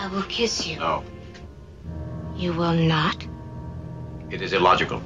I will kiss you. No, You will not? it is illogical.